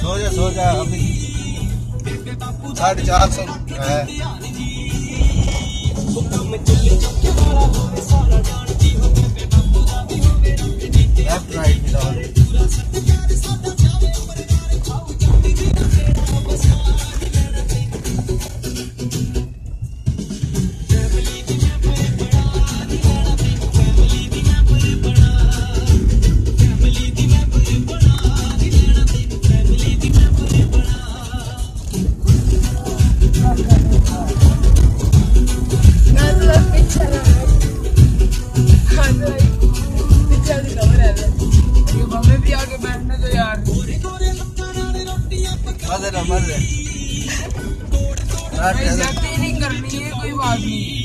सो जा सो जा अभी। साढ़े चार सौ है। मज़े ना मज़े पराठे करनी है कोई बात नहीं।